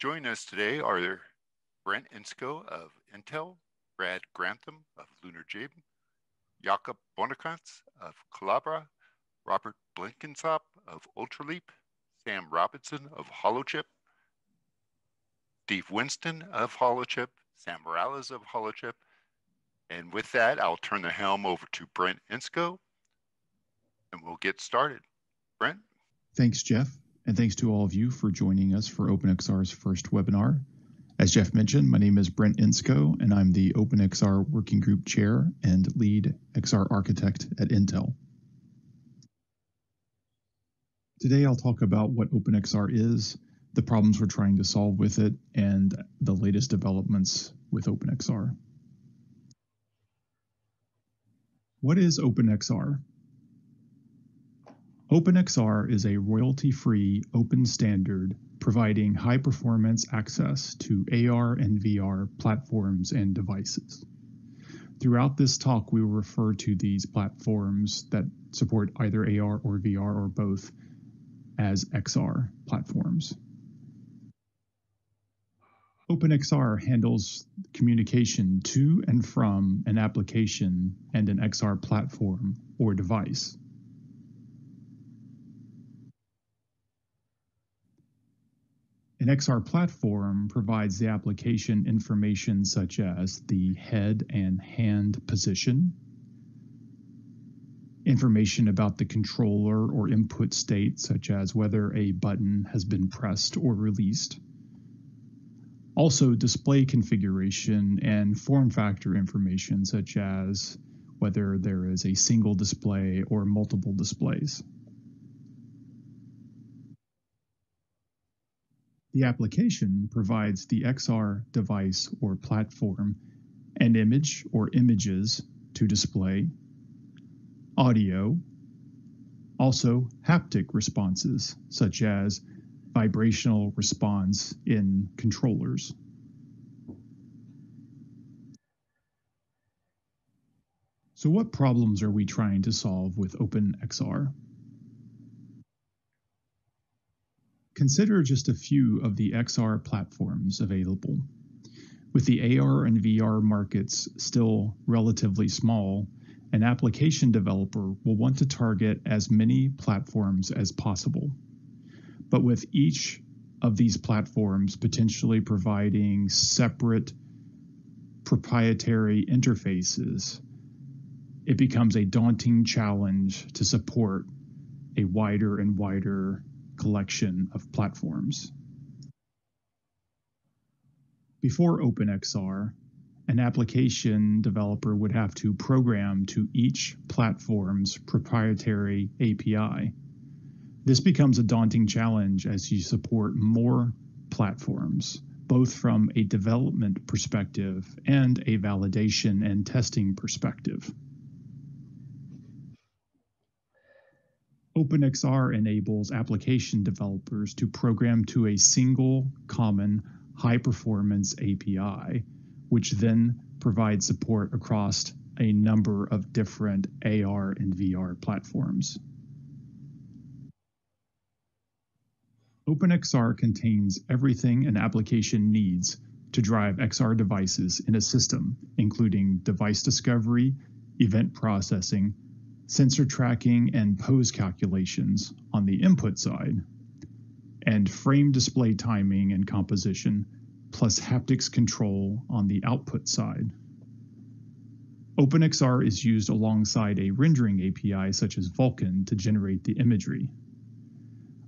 Joining us today are Brent Insko of Intel, Brad Grantham of LunarG, Jakob Bornecrantz of Collabora, Robert Blenkinsop of Ultraleap, Sam Robinson of Holochip, Steve Winston of Holochip, Sam Morales of Holochip. And with that, I'll turn the helm over to Brent Insko and we'll get started. Brent? Thanks, Jeff. And thanks to all of you for joining us for OpenXR's first webinar. As Jeff mentioned, my name is Brent Insko, and I'm the OpenXR Working Group Chair and Lead XR Architect at Intel. Today, I'll talk about what OpenXR is, the problems we're trying to solve with it, and the latest developments with OpenXR. What is OpenXR? OpenXR is a royalty-free open standard providing high-performance access to AR and VR platforms and devices. Throughout this talk, we will refer to these platforms that support either AR or VR or both as XR platforms. OpenXR handles communication to and from an application and an XR platform or device. An XR platform provides the application information such as the head and hand position, information about the controller or input state, such as whether a button has been pressed or released. Also, display configuration and form factor information, such as whether there is a single display or multiple displays. The application provides the XR device or platform an image or images to display, audio, also haptic responses such as vibrational response in controllers. So what problems are we trying to solve with OpenXR? Consider just a few of the XR platforms available. With the AR and VR markets still relatively small, an application developer will want to target as many platforms as possible. But with each of these platforms potentially providing separate proprietary interfaces, it becomes a daunting challenge to support a wider and wider collection of platforms. Before OpenXR, an application developer would have to program to each platform's proprietary API. This becomes a daunting challenge as you support more platforms, both from a development perspective and a validation and testing perspective. OpenXR enables application developers to program to a single common high performance API, which then provides support across a number of different AR and VR platforms. OpenXR contains everything an application needs to drive XR devices in a system, including device discovery, event processing, sensor tracking and pose calculations on the input side, and frame display timing and composition, plus haptics control on the output side. OpenXR is used alongside a rendering API such as Vulkan to generate the imagery.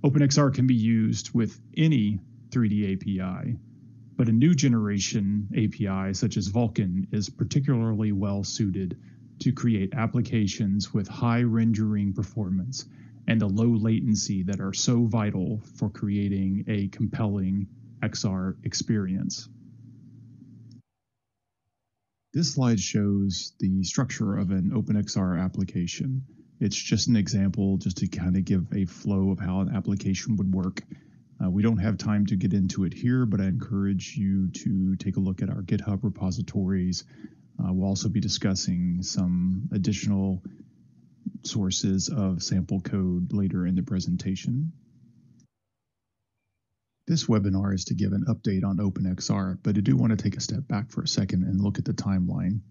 OpenXR can be used with any 3D API, but a new generation API such as Vulkan is particularly well suited to create applications with high rendering performance and a low latency that are so vital for creating a compelling XR experience. This slide shows the structure of an OpenXR application. It's just an example just to kind of give a flow of how an application would work. Uh, we don't have time to get into it here, but I encourage you to take a look at our GitHub repositories Uh, we'll also be discussing some additional sources of sample code later in the presentation. This webinar is to give an update on OpenXR, but I do want to take a step back for a second and look at the timeline.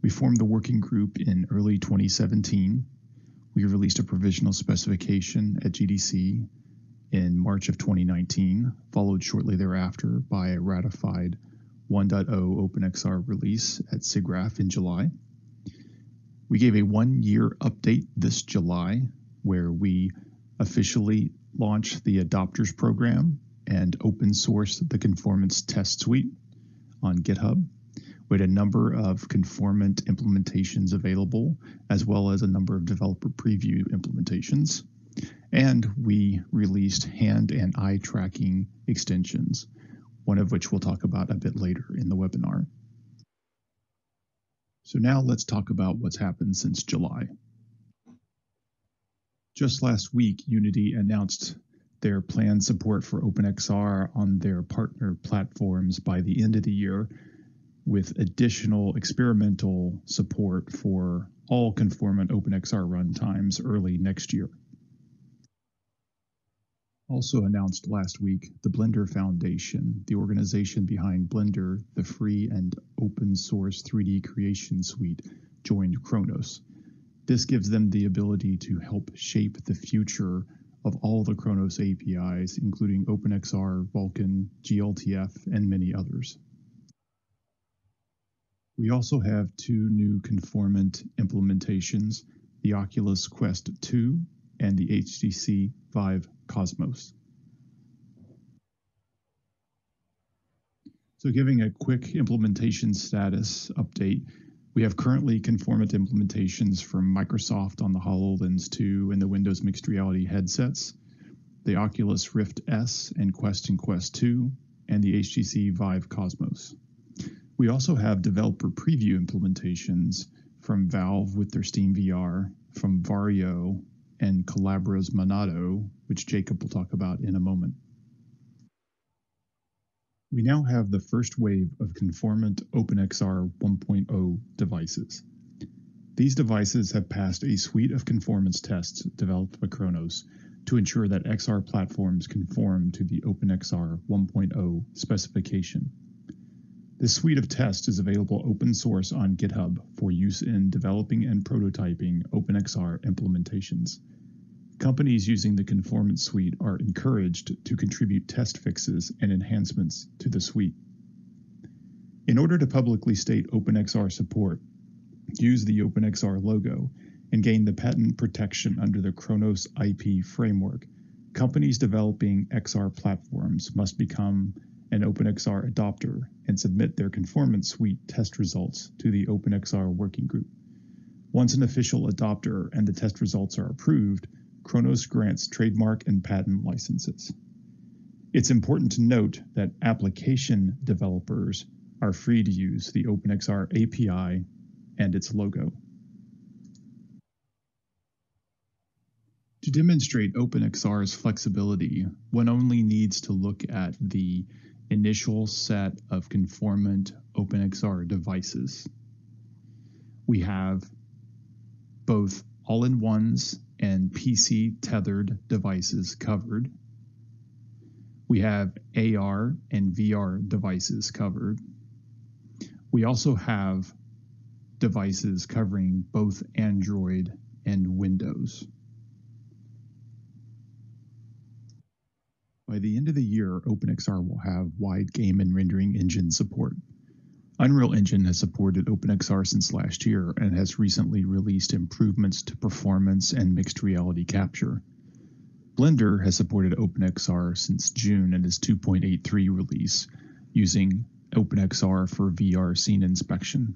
We formed the working group in early 2017. We released a provisional specification at GDC in March of 2019, followed shortly thereafter by a ratified 1.0 OpenXR release at SIGGRAPH in July. We gave a one year update this July where we officially launched the adopters program and open sourced the conformance test suite on GitHub. We had a number of conformant implementations available, as well as a number of developer preview implementations. And we released hand and eye tracking extensions, one of which we'll talk about a bit later in the webinar. So now let's talk about what's happened since July. Just last week, Unity announced their planned support for OpenXR on their partner platforms by the end of the year, with additional experimental support for all conformant OpenXR runtimes early next year. Also announced last week, the Blender Foundation, the organization behind Blender, the free and open source 3D creation suite, joined Khronos. This gives them the ability to help shape the future of all the Khronos APIs, including OpenXR, Vulkan, GLTF, and many others. We also have two new conformant implementations, the Oculus Quest 2 and the HTC Vive Cosmos. So giving a quick implementation status update, we have currently conformant implementations from Microsoft on the HoloLens 2 and the Windows Mixed Reality headsets, the Oculus Rift S and Quest and Quest 2, and the HTC Vive Cosmos. We also have developer preview implementations from Valve with their Steam VR, from Varjo and Collabora's Monado, which Jacob will talk about in a moment. We now have the first wave of conformant OpenXR 1.0 devices. These devices have passed a suite of conformance tests developed by Khronos to ensure that XR platforms conform to the OpenXR 1.0 specification. This suite of tests is available open source on GitHub for use in developing and prototyping OpenXR implementations. Companies using the Conformance Suite are encouraged to contribute test fixes and enhancements to the suite. In order to publicly state OpenXR support, use the OpenXR logo and gain the patent protection under the Khronos IP framework. Companies developing XR platforms must become an OpenXR adopter and submit their Conformance Suite test results to the OpenXR working group. Once an official adopter and the test results are approved, Khronos grants trademark and patent licenses. It's important to note that application developers are free to use the OpenXR API and its logo. To demonstrate OpenXR's flexibility, one only needs to look at the initial set of conformant OpenXR devices. We have both all-in-ones and PC tethered devices covered. We have AR and VR devices covered. We also have devices covering both Android and Windows. By the end of the year, OpenXR will have wide game and rendering engine support. Unreal Engine has supported OpenXR since last year and has recently released improvements to performance and mixed reality capture. Blender has supported OpenXR since June and its 2.83 release, using OpenXR for VR scene inspection.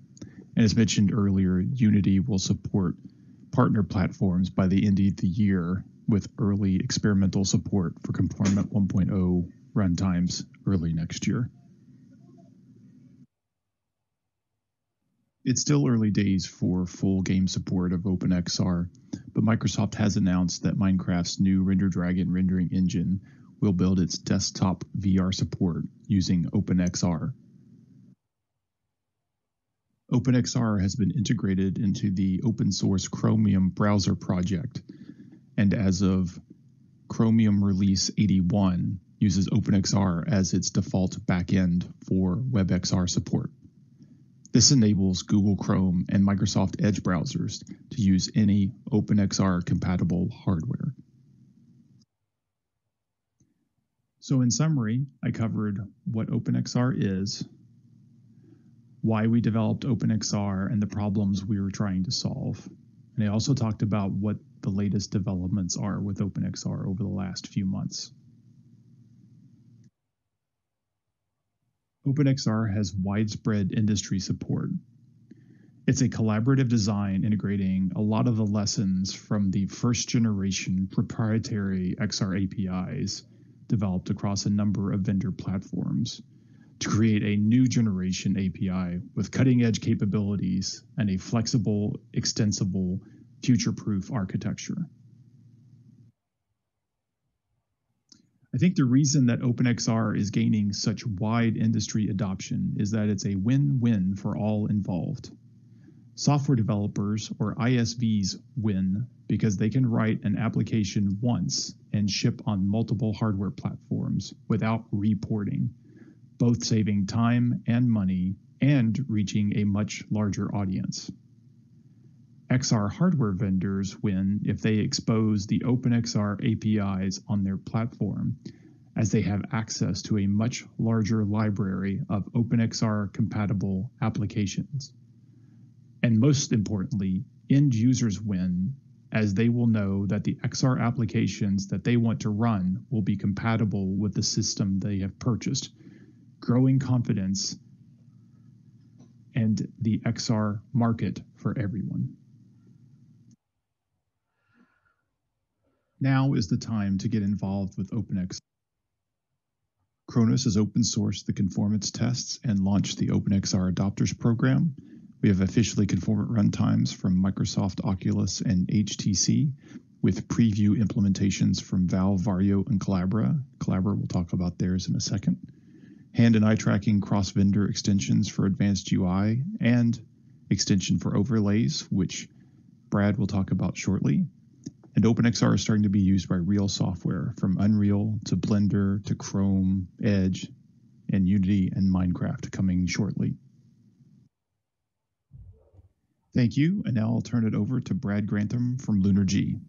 And as mentioned earlier, Unity will support partner platforms by the end of the year with early experimental support for Conformant 1.0 runtimes early next year. It's still early days for full game support of OpenXR, but Microsoft has announced that Minecraft's new Render Dragon rendering engine will build its desktop VR support using OpenXR. OpenXR has been integrated into the open source Chromium browser project, and as of Chromium Release 81, uses OpenXR as its default backend for WebXR support. This enables Google Chrome and Microsoft Edge browsers to use any OpenXR compatible hardware. So in summary, I covered what OpenXR is, why we developed OpenXR and the problems we were trying to solve. And I also talked about what the latest developments are with OpenXR over the last few months. OpenXR has widespread industry support. It's a collaborative design integrating a lot of the lessons from the first generation proprietary XR APIs developed across a number of vendor platforms to create a new generation API with cutting edge capabilities and a flexible, extensible, future proof architecture. I think the reason that OpenXR is gaining such wide industry adoption is that it's a win win for all involved. Software developers or ISVs win because they can write an application once and ship on multiple hardware platforms without reporting both saving time and money and reaching a much larger audience. XR hardware vendors win if they expose the OpenXR APIs on their platform, as they have access to a much larger library of OpenXR compatible applications. And most importantly, end users win as they will know that the XR applications that they want to run will be compatible with the system they have purchased growing confidence, and the XR market for everyone. Now is the time to get involved with OpenXR. Khronos has open sourced the conformance tests and launched the OpenXR Adopters Program. We have officially conformant runtimes from Microsoft Oculus and HTC with preview implementations from Valve, Varjo, and Collabora. Collabora, we'll talk about theirs in a second hand and eye tracking cross vendor extensions for advanced UI, and extension for overlays, which Brad will talk about shortly. And OpenXR is starting to be used by real software from Unreal to Blender to Chrome, Edge, and Unity and Minecraft coming shortly. Thank you, and now I'll turn it over to Brad Grantham from LunarG.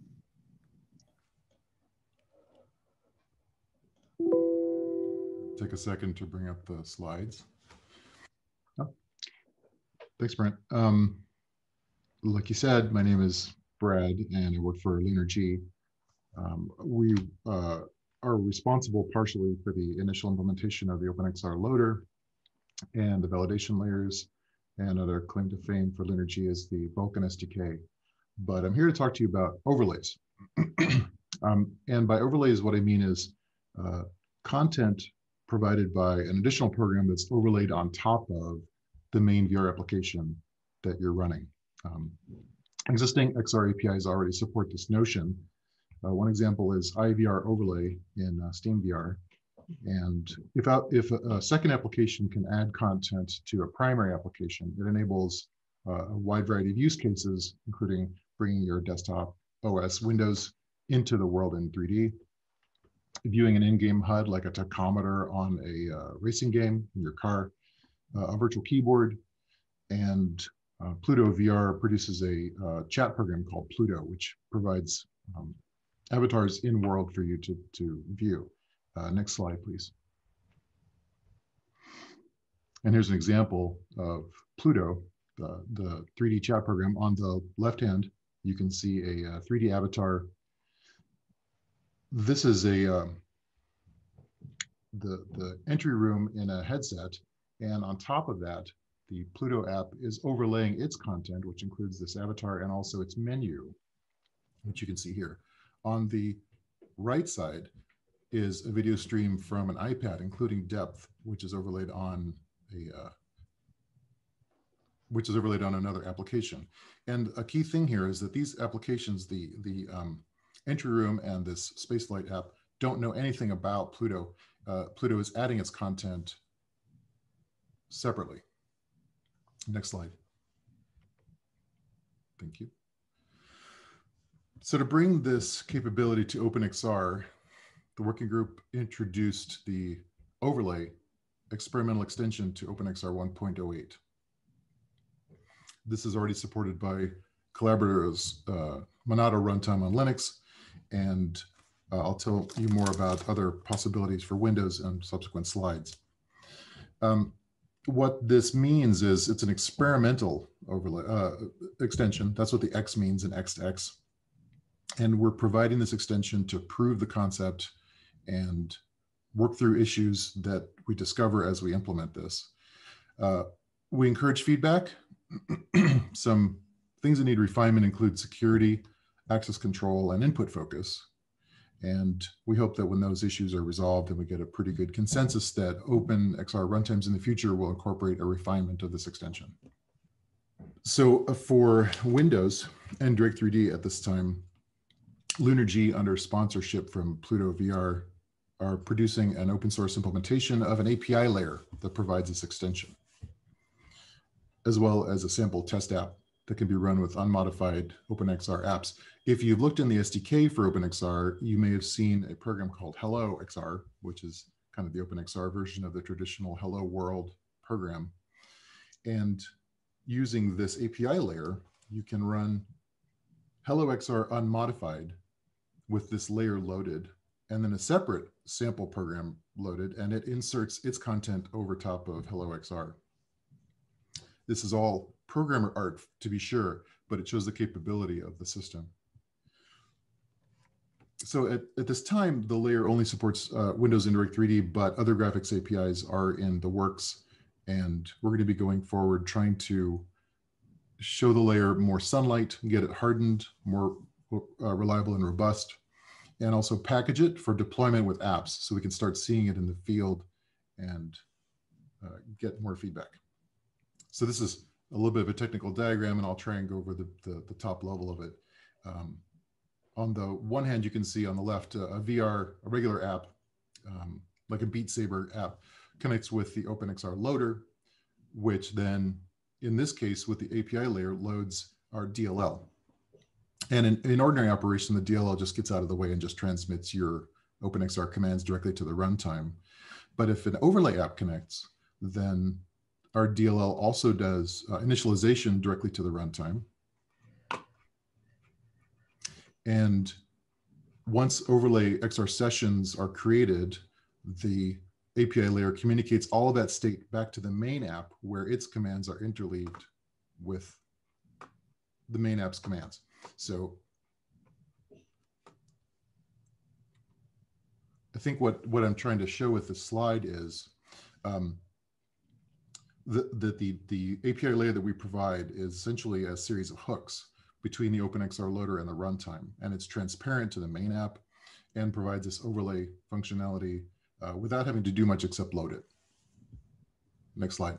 take a second to bring up the slides. Oh. Thanks, Brent. Um, like you said, my name is Brad and I work for LunarG. Um, we uh, are responsible partially for the initial implementation of the OpenXR loader and the validation layers. And another claim to fame for LunarG is the Vulkan SDK. But I'm here to talk to you about overlays. um, and by overlays, what I mean is uh, content provided by an additional program that's overlaid on top of the main VR application that you're running. Um, existing XR APIs already support this notion. Uh, one example is iVR overlay in uh, SteamVR. And if, out, if a, a, second application can add content to a primary application, it enables uh, a wide variety of use cases, including bringing your desktop OS Windows into the world in 3D, viewing an in-game HUD like a tachometer on a uh, racing game in your car, uh, a virtual keyboard, and uh, Pluto VR produces a uh, chat program called Pluto, which provides um, avatars in world for you to, to view. Uh, next slide, please. And here's an example of Pluto, the, the 3D chat program. On the left hand, you can see a, a 3D avatar this is a um, the the entry room in a headset, and on top of that, the Pluto app is overlaying its content, which includes this avatar and also its menu, which you can see here. On the right side is a video stream from an iPad, including depth, which is overlaid on a uh, which is overlaid on another application. And a key thing here is that these applications, the the um, Entry Room and this Spacelight app don't know anything about Pluto. Uh, Pluto is adding its content separately. Next slide. Thank you. So to bring this capability to OpenXR, the working group introduced the overlay experimental extension to OpenXR 1.08. This is already supported by Collabora's uh, Monado runtime on Linux, and uh, I'll tell you more about other possibilities for Windows and subsequent slides. Um, what this means is it's an experimental overlay uh, extension. That's what the X means in X2X. And we're providing this extension to prove the concept and work through issues that we discover as we implement this. Uh, we encourage feedback. Some things that need refinement include security, access control, and input focus. And we hope that when those issues are resolved and we get a pretty good consensus that open XR runtimes in the future will incorporate a refinement of this extension. So uh, for Windows and Direct 3D at this time, LunarG under sponsorship from Pluto VR are producing an open source implementation of an API layer that provides this extension, as well as a sample test app that can be run with unmodified OpenXR apps. If you've looked in the SDK for OpenXR, you may have seen a program called Hello XR, which is kind of the OpenXR version of the traditional Hello World program. And using this API layer, you can run Hello XR unmodified with this layer loaded and then a separate sample program loaded and it inserts its content over top of Hello XR. This is all programmer art to be sure, but it shows the capability of the system. So at, at this time, the layer only supports uh, Windows Indirect 3D, but other graphics APIs are in the works. And we're going to be going forward trying to show the layer more sunlight, get it hardened, more uh, reliable and robust, and also package it for deployment with apps so we can start seeing it in the field and uh, get more feedback. So this is a little bit of a technical diagram and I'll try and go over the, the, the top level of it. Um, on the one hand, you can see on the left uh, a VR, a regular app, um, like a Beat Saber app, connects with the OpenXR loader, which then, in this case, with the API layer, loads our DLL. And in, in ordinary operation, the DLL just gets out of the way and just transmits your OpenXR commands directly to the runtime. But if an overlay app connects, then our DLL also does uh, initialization directly to the runtime. And once overlay XR sessions are created, the API layer communicates all of that state back to the main app where its commands are interleaved with the main app's commands. So I think what, what I'm trying to show with this slide is um, that the, the, API layer that we provide is essentially a series of hooks between the OpenXR loader and the runtime. And it's transparent to the main app and provides this overlay functionality uh, without having to do much except load it. Next slide.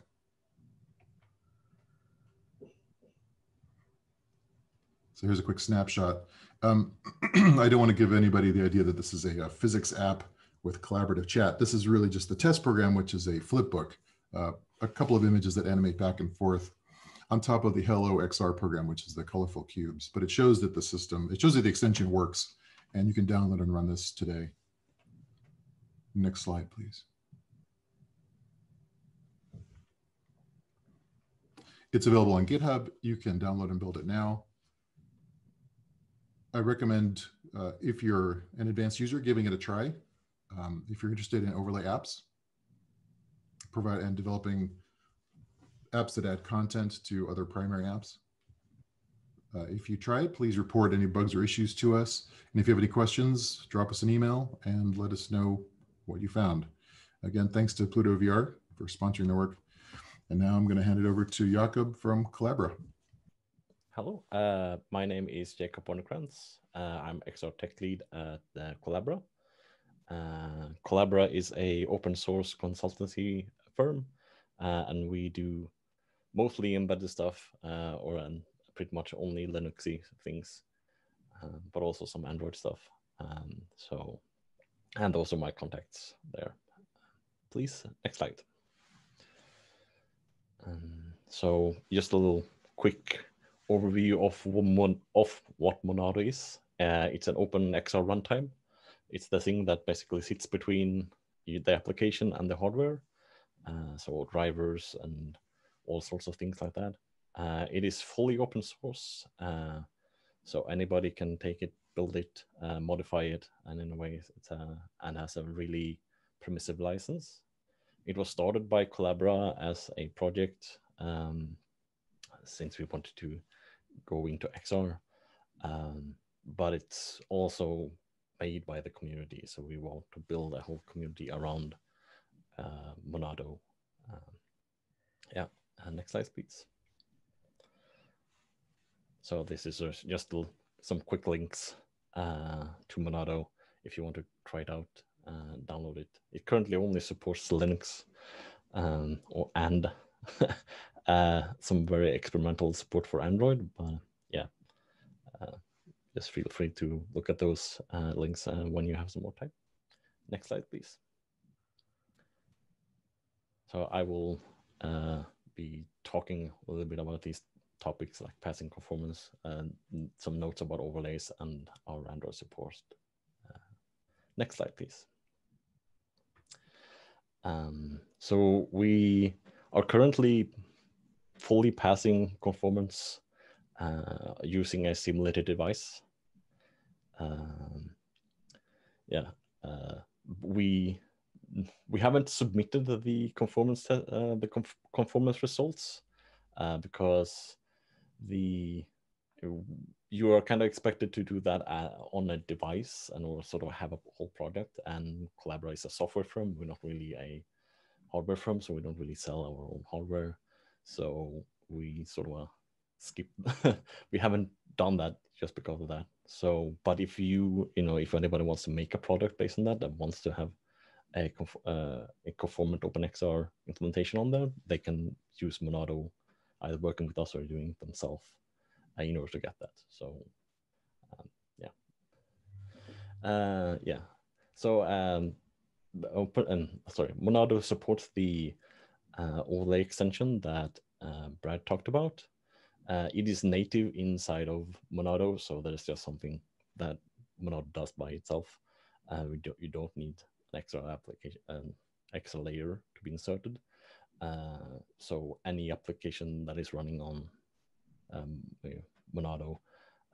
So here's a quick snapshot. Um, I don't want to give anybody the idea that this is a, a, physics app with collaborative chat. This is really just the test program, which is a flipbook, uh, a couple of images that animate back and forth on top of the Hello XR program, which is the colorful cubes. But it shows that the system, it shows that the extension works and you can download and run this today. Next slide, please. It's available on GitHub. You can download and build it now. I recommend uh, if you're an advanced user, giving it a try. Um, if you're interested in overlay apps, provide and developing apps that add content to other primary apps. Uh, if you try it, please report any bugs or issues to us. And if you have any questions, drop us an email and let us know what you found. Again, thanks to Pluto VR for sponsoring the work. And now I'm going to hand it over to Jakob from Collabora. Hello, uh, my name is Jacob Bornecrantz. Uh, I'm XR Tech Lead at uh, Collabora. Uh, Collabora is a open source consultancy firm, uh, and we do mostly embedded stuff, uh, or um, pretty much only Linuxy things, uh, but also some Android stuff. Um, so, and also my contacts there. Please, next slide. Um, so, just a little quick overview of, of what Monado is. Uh, it's an open XR runtime it's the thing that basically sits between the application and the hardware. Uh, so drivers and all sorts of things like that. Uh, it is fully open source, uh, so anybody can take it, build it, modify it, and in a way, it's a, and has a really permissive license. It was started by Collabora as a project um, since we wanted to go into XR, um, but it's also made by the community. So we want to build a whole community around uh, Monado. Um, yeah, uh, next slide, please. So this is just some quick links uh, to Monado if you want to try it out and download it. It currently only supports Linux um, or and uh, some very experimental support for Android, but yeah, uh, just feel free to look at those uh, links uh, when you have some more time. Next slide, please. So I will uh, be talking a little bit about these topics like passing conformance and some notes about overlays and our Android support. Uh, next slide, please. Um, so we are currently fully passing conformance uh, using a simulated device. Um, yeah, uh, we we haven't submitted the conformance uh, the conf conformance results uh, because the you are kind of expected to do that uh, on a device and or sort of have a whole product and collaborate as a software firm. We're not really a hardware firm so we don't really sell our own hardware. So we sort of uh, skip we haven't done that just because of that. So but if you you know if anybody wants to make a product based on that that wants to have a, uh, a conformant OpenXR implementation on there they can use monado either working with us or doing it themselves uh, in order to get that. So um, yeah, uh, yeah. So um, open and sorry, Monado supports the uh, overlay extension that uh, Brad talked about. Uh, it is native inside of Monado, so that is just something that Monado does by itself. Uh, we don't, you don't need extra application, an extra layer to be inserted. Uh, so any application that is running on um, Monado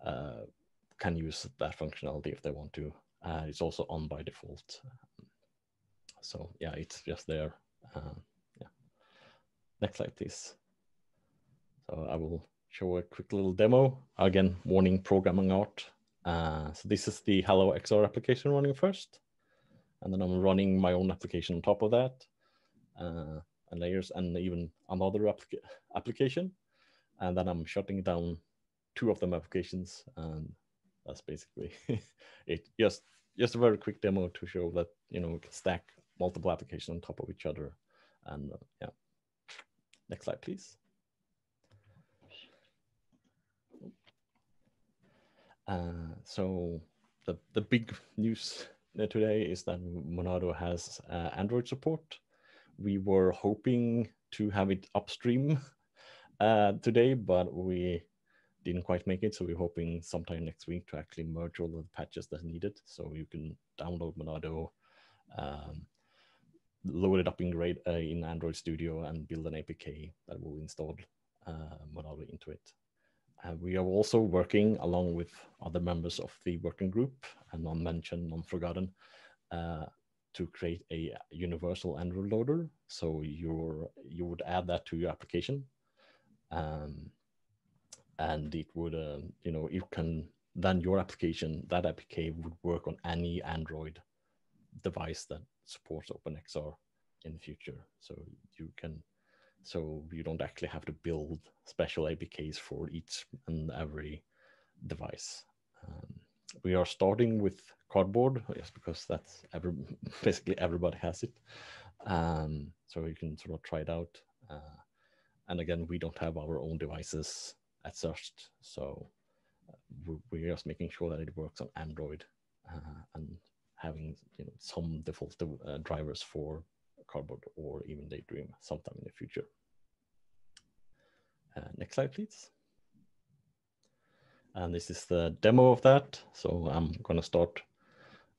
uh, can use that functionality if they want to. Uh, it's also on by default. So yeah, it's just there. Uh, yeah. Next slide, please. So I will show a quick little demo. Again, warning programming art. Uh, so this is the Hello XR application running first. And then I'm running my own application on top of that. Uh, and layers and even another applica application. And then I'm shutting down two of them applications. And that's basically it. Just, just a very quick demo to show that, you know, we can stack multiple applications on top of each other. And uh, yeah, next slide, please. Uh, so the, the big news today is that Monado has uh, Android support we were hoping to have it upstream uh, today, but we didn't quite make it. So we're hoping sometime next week to actually merge all the patches that needed. So you can download Monado, um, load it up in, grade, uh, in Android Studio and build an APK that will install uh, Monado into it. Uh, we are also working along with other members of the working group and non-mentioned, non-forgotten, uh, to create a universal Android loader. So you you would add that to your application, um, and it would uh, you know you can then your application that APK would work on any Android device that supports OpenXR in the future. So you can so you don't actually have to build special APKs for each and every device. Um, we are starting with cardboard, yes, because that's every, basically everybody has it. Um, so you can sort of try it out. Uh, and again, we don't have our own devices at first, so uh, we're just making sure that it works on Android uh, and having you know, some default uh, drivers for cardboard or even Daydream sometime in the future. Uh, next slide, please. And this is the demo of that. So I'm going to start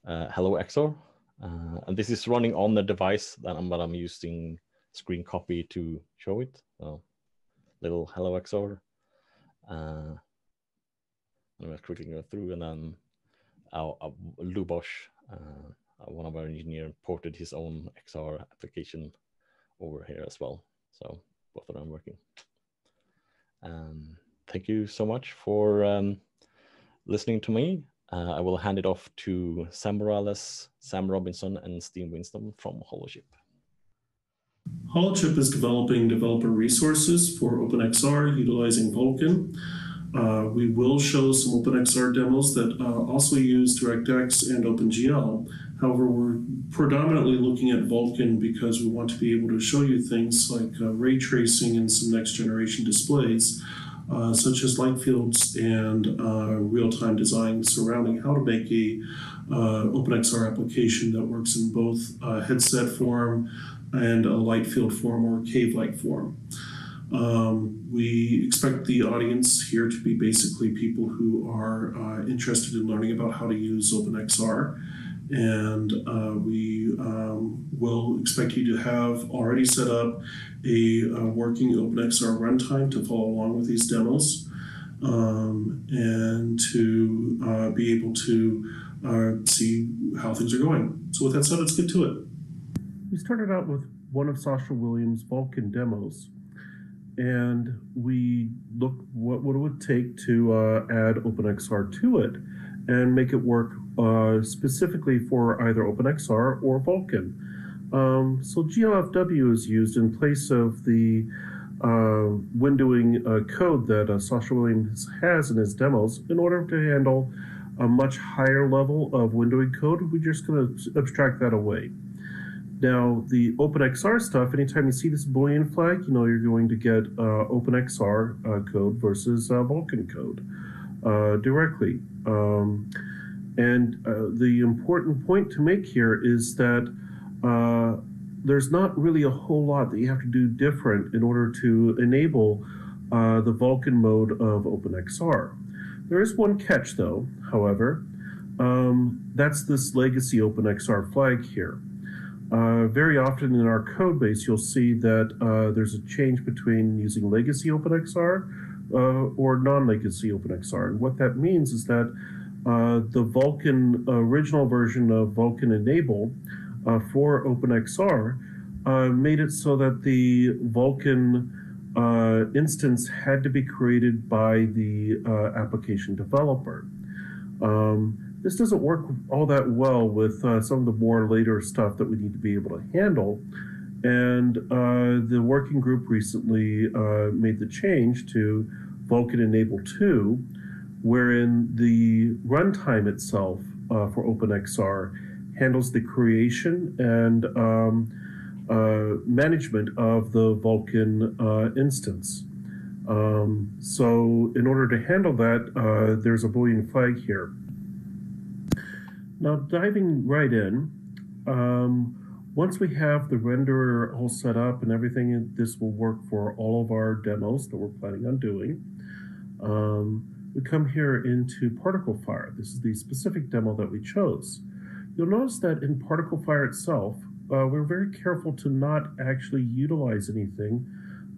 uh, Hello XR. Uh, and this is running on the device that I'm, but I'm using screen copy to show it. So little Hello XR. Uh, I'm just quickly go through and then our, our uh, one of our engineers, ported his own XR application over here as well. So both of them working. Um, thank you so much for um, listening to me. Uh, I will hand it off to Sam Morales, Sam Robinson, and Steve Winston from Holochip. Holochip is developing developer resources for OpenXR utilizing Vulkan. Uh, we will show some OpenXR demos that uh, also use DirectX and OpenGL. However, we're predominantly looking at Vulkan because we want to be able to show you things like uh, ray tracing and some next generation displays, uh, such as light fields and uh, real-time design surrounding how to make a uh, OpenXR application that works in both a headset form and a light field form or cave-like form. Um, we expect the audience here to be basically people who are uh, interested in learning about how to use OpenXR. And uh, we um, will expect you to have already set up a, a uh, working OpenXR runtime to follow along with these demos um, and to uh, be able to uh, see how things are going. So with that said, let's get to it. We started out with one of Sascha Williams' Vulkan demos and we looked what, what it would take to uh, add OpenXR to it and make it work uh, specifically for either OpenXR or Vulkan. Um, so GLFW is used in place of the uh, windowing uh, code that uh, Sascha Williams has in his demos in order to handle a much higher level of windowing code. We're just going to abstract that away. Now, the OpenXR stuff, anytime you see this Boolean flag, you know you're going to get uh, OpenXR uh, code versus uh, Vulkan code uh, directly. Um, and uh, the important point to make here is that uh, there's not really a whole lot that you have to do different in order to enable the Vulkan mode of OpenXR. There is one catch, though, however. Um, that's this legacy OpenXR flag here. Uh, very often in our code base, you'll see that uh, there's a change between using legacy OpenXR uh, or non-legacy OpenXR. And what that means is that uh, the Vulkan original version of Vulkan Enable uh, for OpenXR made it so that the Vulkan instance had to be created by the application developer. Um, this doesn't work all that well with uh, some of the more later stuff that we need to be able to handle. And uh, the working group recently uh, made the change to Vulkan Enable 2, wherein the runtime itself uh, for OpenXR handles the creation and um, uh, management of the Vulkan uh, instance. Um, so in order to handle that, there's a Boolean flag here. Now, diving right in, um, once we have the renderer all set up and everything, this will work for all of our demos that we're planning on doing. Um, we come here into Particle Fire. This is the specific demo that we chose. You'll notice that in Particle Fire itself, uh, we're very careful to not actually utilize anything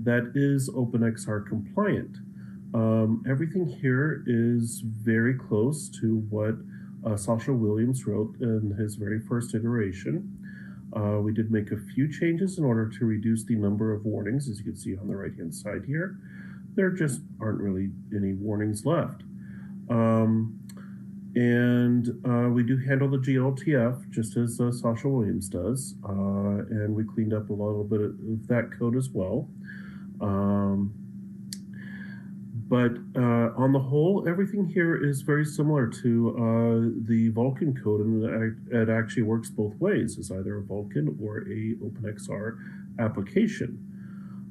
that is OpenXR compliant. Um, everything here is very close to what uh, Sascha Williams wrote in his very first iteration. Uh, we did make a few changes in order to reduce the number of warnings, as you can see on the right-hand side here. There just aren't really any warnings left. Um, and uh, we do handle the GLTF just as uh, Sascha Williams does. Uh, and we cleaned up a little bit of that code as well. Um, but uh, on the whole, everything here is very similar to uh, the Vulkan code, and it actually works both ways, as either a Vulkan or a OpenXR application.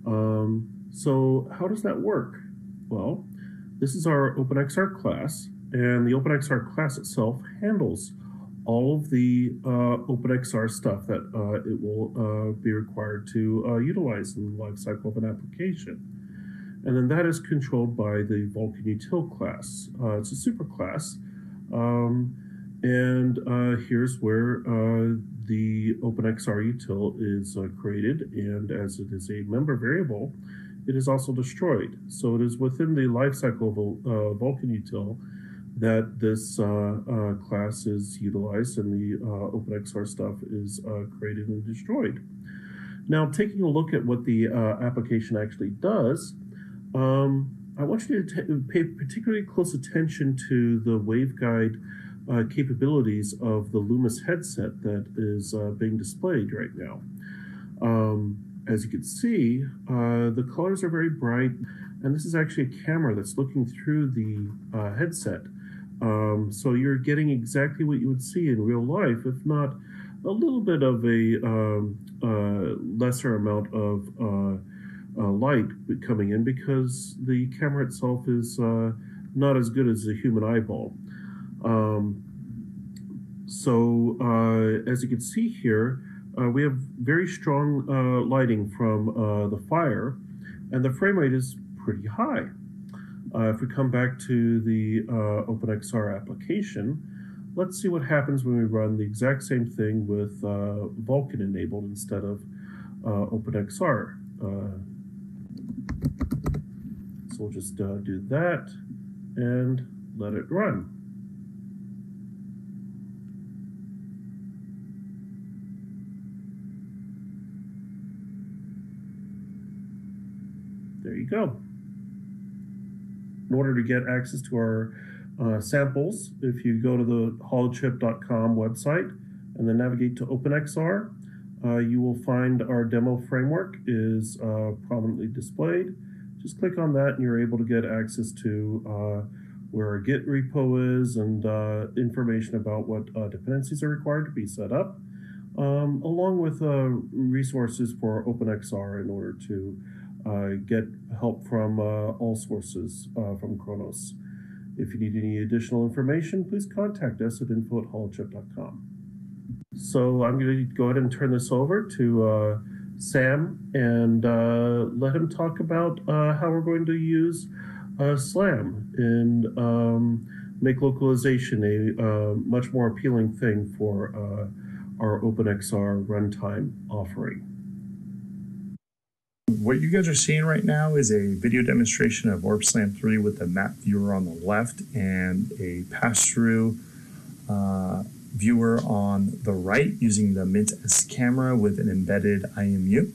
Um, so how does that work? Well, this is our OpenXR class, and the OpenXR class itself handles all of the uh, OpenXR stuff that uh, it will uh, be required to uh, utilize in the lifecycle of an application. And then that is controlled by the Vulkan Util class. Uh, it's a superclass. Um, and uh, here's where uh, the OpenXR util is uh, created. And as it is a member variable, it is also destroyed. So it is within the lifecycle of uh, Vulkan util that this uh, uh, class is utilized and the OpenXR stuff is created and destroyed. Now, taking a look at what the application actually does, um, I want you to pay particularly close attention to the waveguide uh, capabilities of the Loomis headset that is uh, being displayed right now. Um, as you can see, uh, the colors are very bright, and this is actually a camera that's looking through the uh, headset. Um, so you're getting exactly what you would see in real life, if not a little bit of a um, uh, lesser amount of uh, light coming in because the camera itself is not as good as the human eyeball. Um, so uh, as you can see here, uh, we have very strong uh, lighting from uh, the fire, and the frame rate is pretty high. Uh, if we come back to the uh, OpenXR application, let's see what happens when we run the exact same thing with Vulkan enabled instead of OpenXR. So we'll just do that and let it run. there you go. In order to get access to our uh, samples, if you go to the holochip.com website and then navigate to OpenXR, uh, you will find our demo framework is uh, prominently displayed. Just click on that and you're able to get access to uh, where our Git repo is and uh, information about what uh, dependencies are required to be set up, um, along with resources for OpenXR in order to get help from all sources from Khronos. If you need any additional information, please contact us at info at holochip.com. So I'm going to go ahead and turn this over to uh, Sam and uh, let him talk about uh, how we're going to use SLAM and um, make localization a much more appealing thing for our OpenXR runtime offering. What you guys are seeing right now is a video demonstration of OrbSlam 3 with the map viewer on the left and a pass-through uh, viewer on the right using the Mint S camera with an embedded IMU.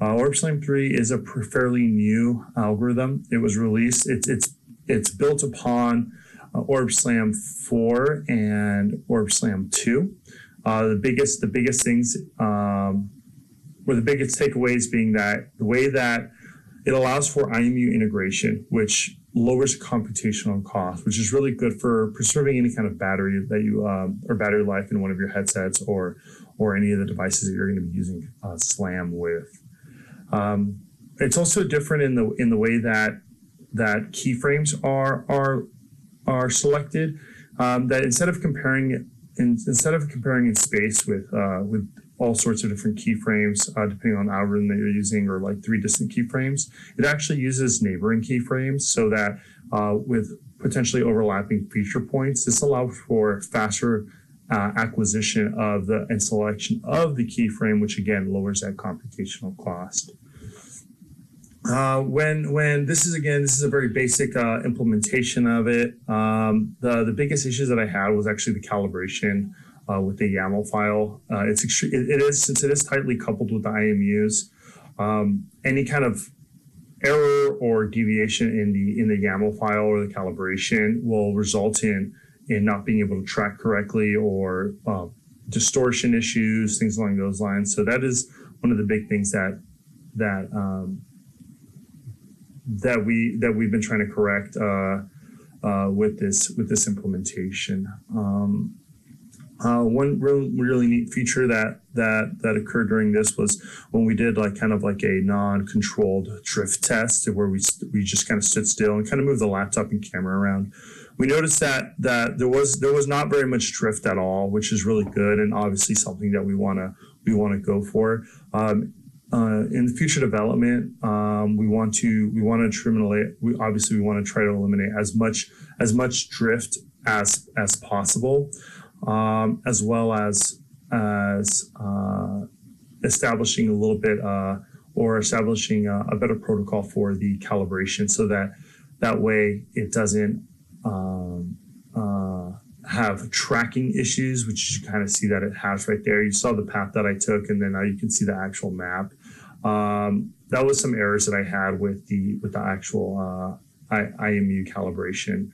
Uh, OrbSlam 3 is a fairly new algorithm. It was released, it's, it's, it's built upon uh, OrbSlam 4 and OrbSlam 2. Uh, the biggest, the biggest things um, where the biggest takeaways being that the way that it allows for IMU integration, which lowers computational cost, which is really good for preserving any kind of battery that you um, or battery life in one of your headsets or or any of the devices that you're going to be using uh, SLAM with. Um, it's also different in the in the way that that keyframes are are are selected. Um, that instead of comparing in, instead of comparing in space with uh, with all sorts of different keyframes, uh, depending on algorithm that you're using, or like three distant keyframes. It actually uses neighboring keyframes so that uh, with potentially overlapping feature points, this allows for faster uh, acquisition of the and selection of the keyframe, which again lowers that computational cost. Uh, when when this is again this is a very basic uh, implementation of it. Um, the the biggest issues that I had was actually the calibration uh, with the YAML file. Uh, it's it, it is since it is tightly coupled with the IMUs. Um, any kind of error or deviation in the in the YAML file or the calibration will result in in not being able to track correctly or uh, distortion issues, things along those lines. So that is one of the big things that that um, that we that we've been trying to correct uh, uh, with this with this implementation. Um, uh, one real, really neat feature that that that occurred during this was when we did like kind of like a non-controlled drift test where we we just kind of stood still and kind of moved the laptop and camera around. We noticed that that there was there was not very much drift at all, which is really good and obviously something that we want to we want to go for. Um, uh, in the future development, um, we want to we want to eliminate. We obviously we want to try to eliminate as much as much drift as as possible. Um, as well as as uh, establishing a little bit uh, or establishing a, a, better protocol for the calibration so that that way it doesn't um, uh, have tracking issues, which you kind of see that it has right there. You saw the path that I took, and then now you can see the actual map. Um, that was some errors that I had with the with the actual uh, IMU calibration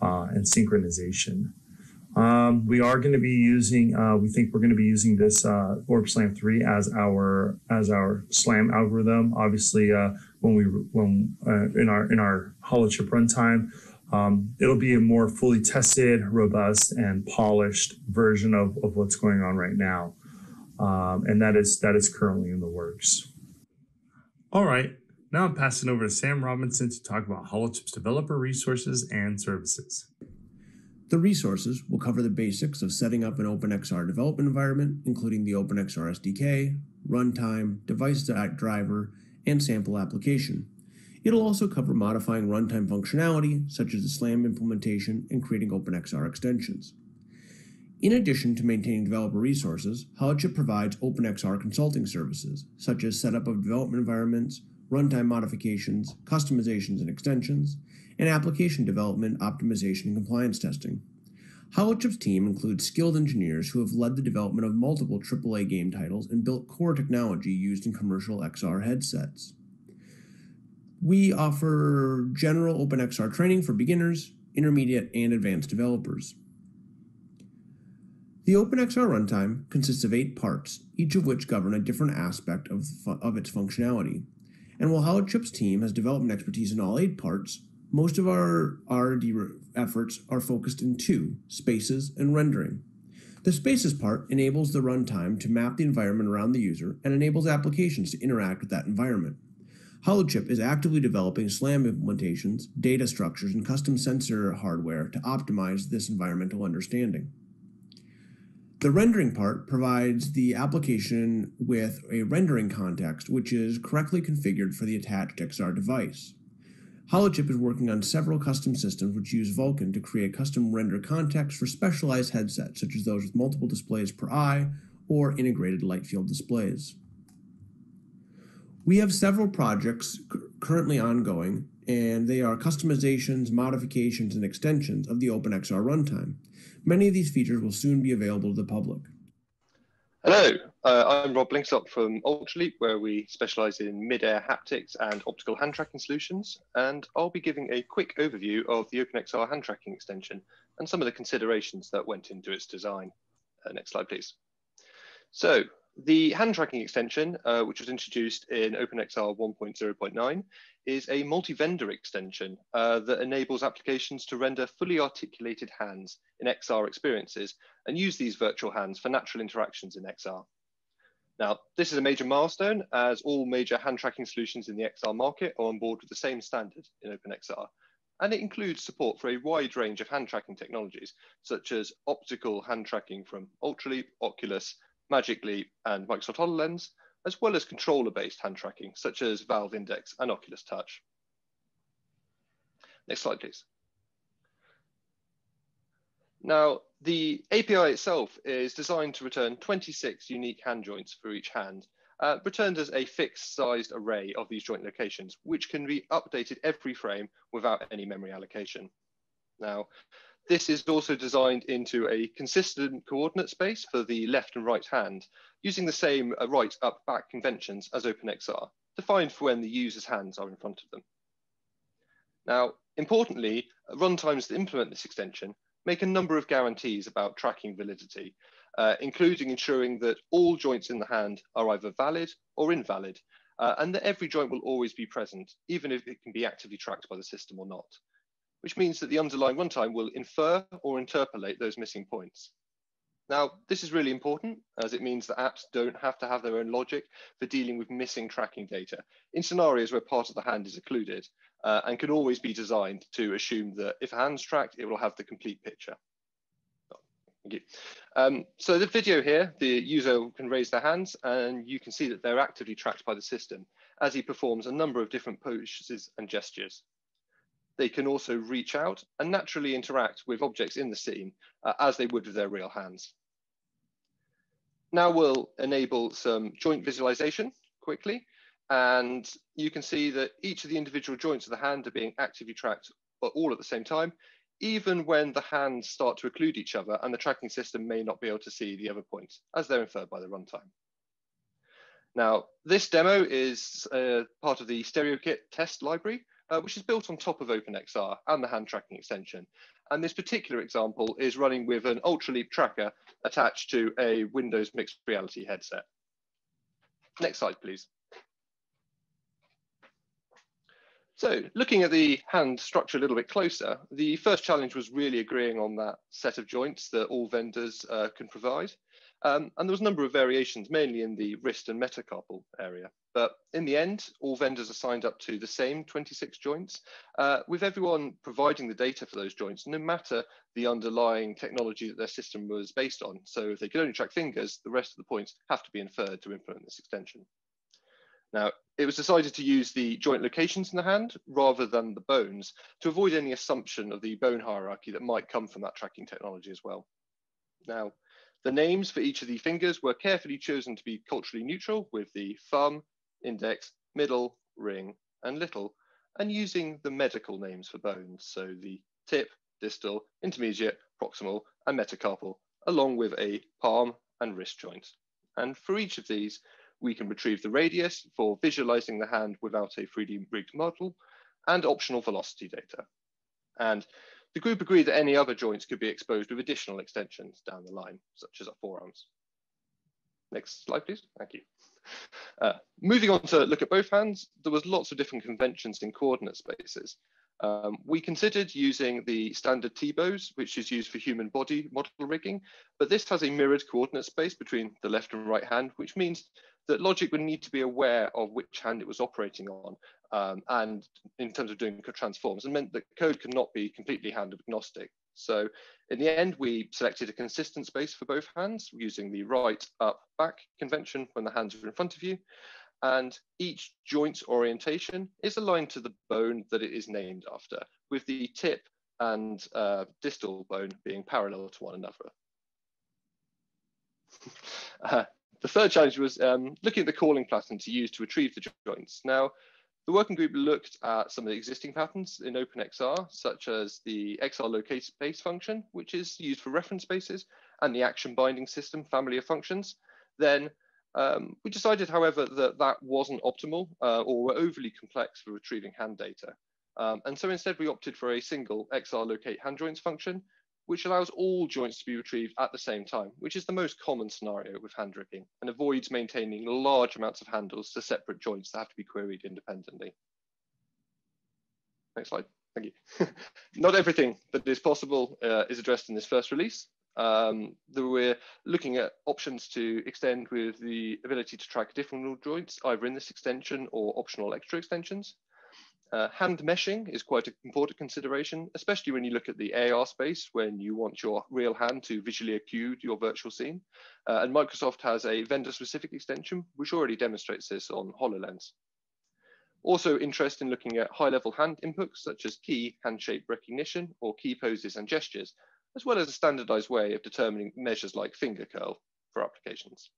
uh, and synchronization. Um, we are going to be using. Uh, we think we're going to be using this uh, Orb Slam three as our as our SLAM algorithm. Obviously, uh, when we when uh, in our in our HoloChip runtime, um, it'll be a more fully tested, robust, and polished version of, of what's going on right now, um, and that is that is currently in the works. All right, now I'm passing over to Sam Robinson to talk about HoloChip's developer resources and services. The resources will cover the basics of setting up an OpenXR development environment, including the OpenXR SDK, runtime, device driver, and sample application. It'll also cover modifying runtime functionality, such as the SLAM implementation and creating OpenXR extensions. In addition to maintaining developer resources, HoloChip provides OpenXR consulting services, such as setup of development environments, runtime modifications, customizations and extensions, and application development, optimization, and compliance testing. HoloChip's team includes skilled engineers who have led the development of multiple AAA game titles and built core technology used in commercial XR headsets. We offer general OpenXR training for beginners, intermediate, and advanced developers. The OpenXR runtime consists of eight parts, each of which govern a different aspect of, of its functionality. And while HoloChip's team has development expertise in all eight parts, most of our R&D efforts are focused in two, spaces and rendering. The spaces part enables the runtime to map the environment around the user and enables applications to interact with that environment. HoloChip is actively developing SLAM implementations, data structures, and custom sensor hardware to optimize this environmental understanding. The rendering part provides the application with a rendering context which is correctly configured for the attached XR device. HoloChip is working on several custom systems which use Vulkan to create custom render context for specialized headsets such as those with multiple displays per eye or integrated light field displays. We have several projects currently ongoing, and they are customizations, modifications, and extensions of the OpenXR runtime. Many of these features will soon be available to the public. Hello, uh, I'm Rob Blenkinsop from Ultraleap, where we specialize in mid-air haptics and optical hand tracking solutions. And I'll be giving a quick overview of the OpenXR hand tracking extension and some of the considerations that went into its design. Uh, next slide, please. So the hand tracking extension, uh, which was introduced in OpenXR 1.0.9, is a multi-vendor extension uh, that enables applications to render fully articulated hands in XR experiences and use these virtual hands for natural interactions in XR. Now, this is a major milestone as all major hand tracking solutions in the XR market are on board with the same standard in OpenXR. And it includes support for a wide range of hand tracking technologies, such as optical hand tracking from Ultraleap, Oculus, Magic Leap, and Microsoft HoloLens, as well as controller-based hand tracking, such as Valve Index and Oculus Touch. Next slide, please. Now, the API itself is designed to return 26 unique hand joints for each hand, uh, returned as a fixed sized array of these joint locations, which can be updated every frame without any memory allocation. Now, this is also designed into a consistent coordinate space for the left and right hand, using the same uh, right up back conventions as OpenXR, defined for when the user's hands are in front of them. Now, importantly, runtimes that implement this extension make a number of guarantees about tracking validity, uh, including ensuring that all joints in the hand are either valid or invalid, uh, and that every joint will always be present, even if it can be actively tracked by the system or not which means that the underlying runtime will infer or interpolate those missing points. Now, this is really important as it means that apps don't have to have their own logic for dealing with missing tracking data in scenarios where part of the hand is occluded uh, and can always be designed to assume that if a hand's tracked, it will have the complete picture. Thank you. Um, so the video here, the user can raise their hands and you can see that they're actively tracked by the system as he performs a number of different poses and gestures. They can also reach out and naturally interact with objects in the scene uh, as they would with their real hands. Now we'll enable some joint visualization quickly. And you can see that each of the individual joints of the hand are being actively tracked but all at the same time, even when the hands start to occlude each other and the tracking system may not be able to see the other points as they're inferred by the runtime. Now, this demo is uh, part of the StereoKit test library, uh, which is built on top of OpenXR and the hand tracking extension. And this particular example is running with an Ultraleap tracker attached to a Windows mixed reality headset. Next slide, please. So looking at the hand structure a little bit closer, the first challenge was really agreeing on that set of joints that all vendors uh, can provide. Um, and there was a number of variations, mainly in the wrist and metacarpal area. But in the end, all vendors are signed up to the same 26 joints, uh, with everyone providing the data for those joints, no matter the underlying technology that their system was based on. So if they could only track fingers, the rest of the points have to be inferred to implement this extension. Now, it was decided to use the joint locations in the hand rather than the bones to avoid any assumption of the bone hierarchy that might come from that tracking technology as well. Now, the names for each of the fingers were carefully chosen to be culturally neutral with the thumb, index, middle, ring, and little, and using the medical names for bones, so the tip, distal, intermediate, proximal, and metacarpal, along with a palm and wrist joint. And for each of these, we can retrieve the radius for visualizing the hand without a 3D rigged model and optional velocity data. And the group agreed that any other joints could be exposed with additional extensions down the line, such as our forearms. Next slide, please. Thank you. Uh, moving on to look at both hands, there was lots of different conventions in coordinate spaces. Um, we considered using the standard T-pose, which is used for human body model rigging, but this has a mirrored coordinate space between the left and right hand, which means that logic would need to be aware of which hand it was operating on um, and in terms of doing transforms and meant that code cannot be completely hand agnostic. So in the end, we selected a consistent space for both hands using the right, up, back convention when the hands are in front of you. And each joint orientation is aligned to the bone that it is named after, with the tip and uh, distal bone being parallel to one another. uh, the third challenge was um, looking at the calling pattern to use to retrieve the joints. Now, the working group looked at some of the existing patterns in OpenXR, such as the XR locate space function, which is used for reference spaces, and the action binding system family of functions. Then um, we decided, however, that that wasn't optimal uh, or were overly complex for retrieving hand data. Um, and so instead we opted for a single XR locate hand joints function, which allows all joints to be retrieved at the same time, which is the most common scenario with hand rigging and avoids maintaining large amounts of handles to separate joints that have to be queried independently. Next slide, thank you. Not everything that is possible uh, is addressed in this first release. Um, we're looking at options to extend with the ability to track different joints, either in this extension or optional extra extensions. Uh, hand meshing is quite an important consideration, especially when you look at the AR space when you want your real hand to visually occlude your virtual scene. Uh, and Microsoft has a vendor-specific extension which already demonstrates this on HoloLens. Also interest in looking at high-level hand inputs such as key hand shape recognition or key poses and gestures, as well as a standardized way of determining measures like finger curl for applications.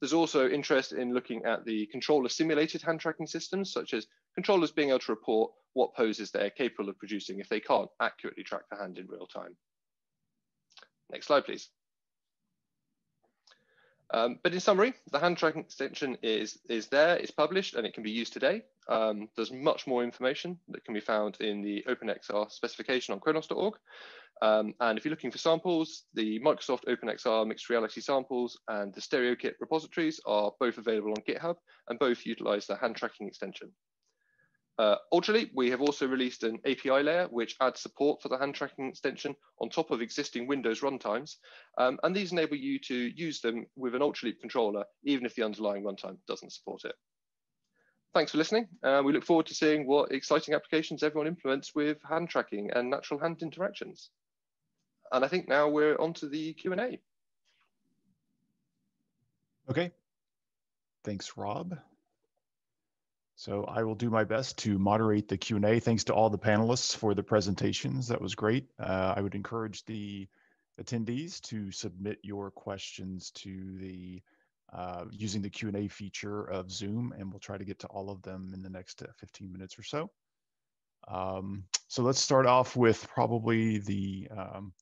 There's also interest in looking at the controller simulated hand tracking systems, such as controllers being able to report what poses they're capable of producing if they can't accurately track the hand in real time. Next slide, please. Um, but in summary, the hand tracking extension is, is there, it's published, and it can be used today. Um, there's much more information that can be found in the OpenXR specification on khronos.org. Um, and if you're looking for samples, the Microsoft OpenXR mixed reality samples and the StereoKit repositories are both available on GitHub and both utilize the hand tracking extension. Uh, Ultraleap, we have also released an API layer which adds support for the hand tracking extension on top of existing Windows runtimes. Um, and these enable you to use them with an Ultraleap controller, even if the underlying runtime doesn't support it. Thanks for listening. Uh, we look forward to seeing what exciting applications everyone implements with hand tracking and natural hand interactions. And I think now we're on to the Q&A. Okay. Thanks, Rob. So I will do my best to moderate the Q&A. Thanks to all the panelists for the presentations. That was great. Uh, I would encourage the attendees to submit your questions to the uh, using the Q&A feature of Zoom, and we'll try to get to all of them in the next uh, 15 minutes or so. Um, so let's start off with probably the um,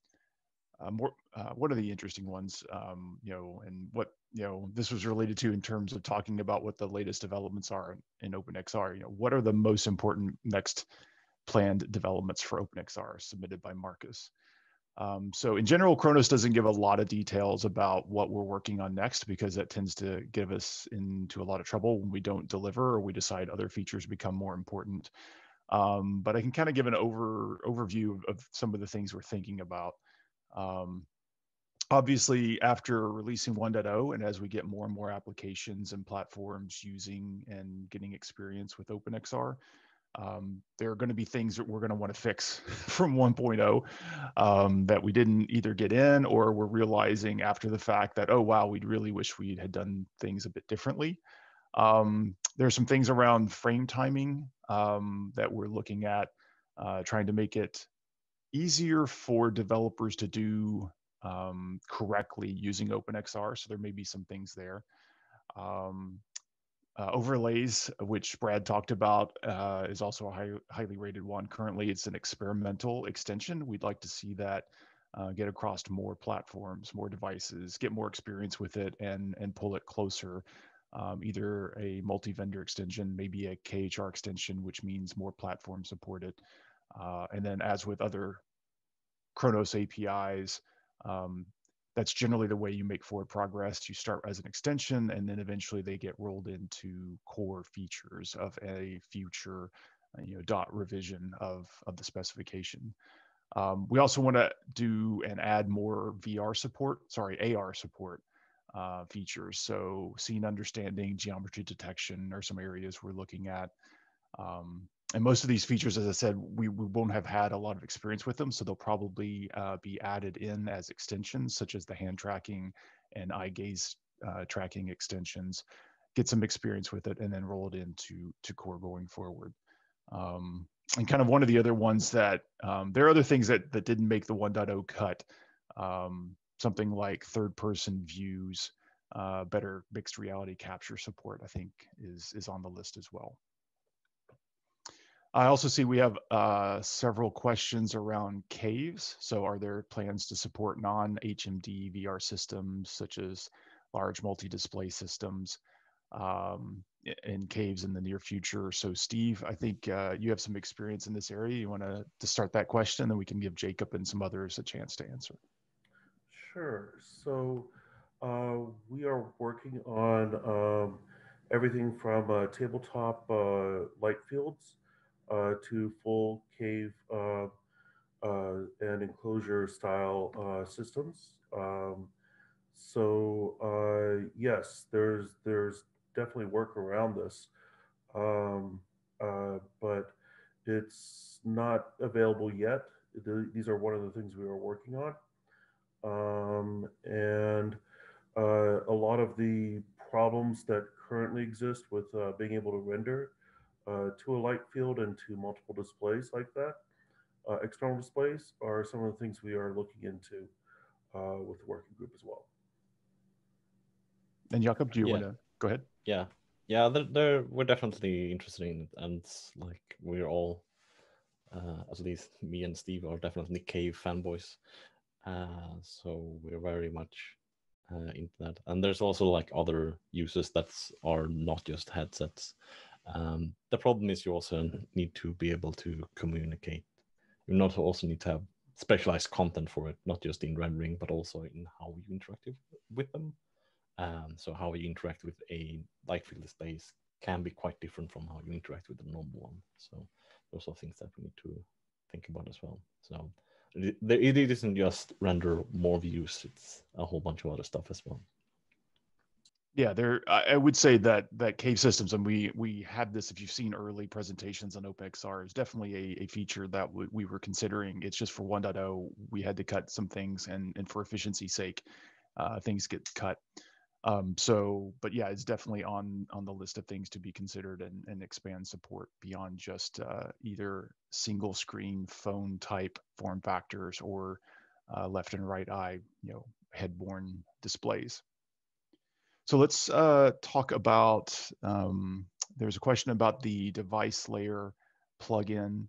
uh, more uh, one of the interesting ones, um, you know, and what you know this was related to in terms of talking about what the latest developments are in, in OpenXR. You know, what are the most important next planned developments for OpenXR submitted by Marcus? Um, so in general, Khronos doesn't give a lot of details about what we're working on next because that tends to give us into a lot of trouble when we don't deliver or we decide other features become more important. Um, but I can kind of give an over overview of some of the things we're thinking about. Um, obviously, after releasing 1.0 and as we get more and more applications and platforms using and getting experience with OpenXR, um, there are going to be things that we're going to want to fix from 1.0 um, that we didn't either get in or we're realizing after the fact that oh wow we'd really wish we had done things a bit differently. Um, there's some things around frame timing um, that we're looking at uh, trying to make it easier for developers to do um, correctly using OpenXR so there may be some things there um, uh, overlays, which Brad talked about, uh, is also a high, highly rated one. Currently, it's an experimental extension. We'd like to see that uh, get across more platforms, more devices, get more experience with it, and and pull it closer. Um, either a multi-vendor extension, maybe a KHR extension, which means more platforms support it. Uh, and then, as with other Khronos APIs, um, that's generally the way you make forward progress. You start as an extension, and then eventually they get rolled into core features of a future, uh, you know, dot revision of of the specification. Um, we also want to do and add more VR support, sorry, AR support uh, features. So scene understanding, geometry detection are some areas we're looking at. Um, and most of these features, as I said, we, we won't have had a lot of experience with them, so they'll probably uh, be added in as extensions, such as the hand tracking and eye gaze uh, tracking extensions. Get some experience with it, and then roll it into to core going forward. Um, and kind of one of the other ones that um, there are other things that that didn't make the 1.0 cut. Um, something like third-person views, uh, better mixed reality capture support, I think, is is on the list as well. I also see we have uh, several questions around caves. So are there plans to support non-HMD VR systems such as large multi-display systems um, in caves in the near future? So Steve, I think uh, you have some experience in this area. You want to, start that question, then we can give Jakob and some others a chance to answer. Sure. So uh, we are working on um, everything from uh, tabletop uh, light fields to full cave uh, uh, and enclosure style systems. Um, so yes, there's there's definitely work around this, um, but it's not available yet. These are one of the things we are working on. Um, and uh, a lot of the problems that currently exist with uh, being able to render uh, to a light field and to multiple displays like that, uh, external displays are some of the things we are looking into uh, with the working group as well. And Jakob, do you yeah. want to go ahead? Yeah, yeah, they're, they're, we're definitely interested in it, and like we're all, uh, at least me and Steve are definitely cave fanboys, uh, so we're very much uh, into that. And there's also like other uses that are not just headsets. Um, the problem is you also need to be able to communicate. You not also need to have specialized content for it, not just in rendering, but also in how you interact with them. Um, so how you interact with a light field space can be quite different from how you interact with a normal one. So those are things that we need to think about as well. So it isn't just render more views; it's a whole bunch of other stuff as well. Yeah, there. I would say that that cave systems, and we we had this. If you've seen early presentations on OpenXR, is definitely a, a feature that we, we were considering. It's just for 1.0, we had to cut some things, and and for efficiency's sake, uh, things get cut. Um, so, but yeah, it's definitely on on the list of things to be considered and, and expand support beyond just uh, either single screen phone type form factors or uh, left and right eye, you know, head-borne displays. So let's uh, talk about. Um, there's a question about the device layer plugin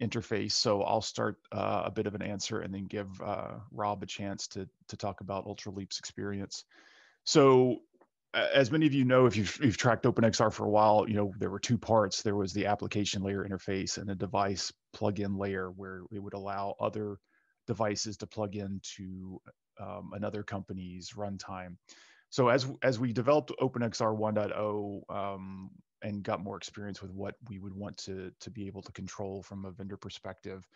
interface. So I'll start uh, a bit of an answer and then give uh, Rob a chance to to talk about Ultraleap's experience. So as many of you know, if you've, you've tracked OpenXR for a while, you know, there were two parts. There was the application layer interface and the device plugin layer where it would allow other devices to plug into um, another company's runtime. So as as we developed OpenXR 1.0 um, and got more experience with what we would want to to be able to control from a vendor perspective,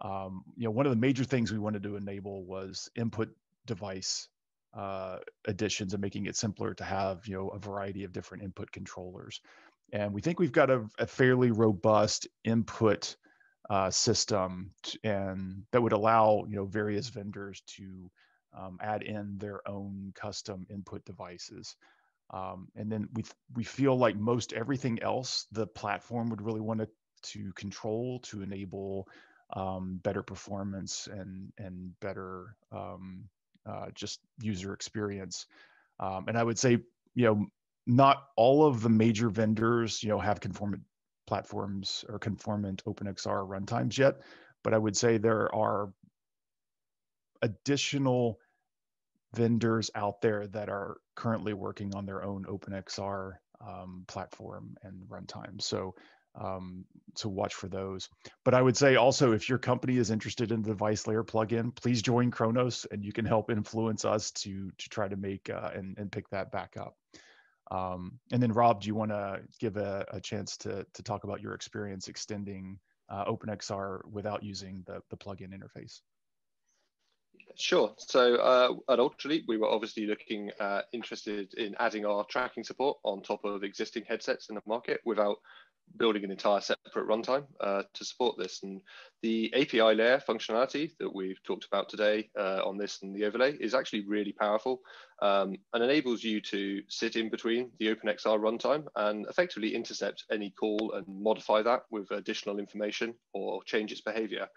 um, you know, one of the major things we wanted to enable was input device uh, additions and making it simpler to have you know a variety of different input controllers. And we think we've got a, a fairly robust input uh, system and that would allow you know various vendors to um, add in their own custom input devices. Um, and then we we feel like most everything else the platform would really want to to control to enable um, better performance and and better um, uh, just user experience. Um, and I would say, you know, not all of the major vendors, you know, have conformant platforms or conformant OpenXR runtimes yet, but I would say there are additional vendors out there that are currently working on their own OpenXR um, platform and runtime. So um, to watch for those. But I would say also, if your company is interested in the device layer plugin, please join Khronos, and you can help influence us to to try to make uh, and and pick that back up. Um, and then, Rob, do you want to give a, a, chance to to talk about your experience extending uh, OpenXR without using the the plugin interface? Sure. So uh, at Ultraleap, we were obviously looking uh, interested in adding our tracking support on top of existing headsets in the market without building an entire separate runtime uh, to support this. And the API layer functionality that we've talked about today uh, on this and the overlay is actually really powerful um, and enables you to sit in between the OpenXR runtime and effectively intercept any call and modify that with additional information or change its behavior.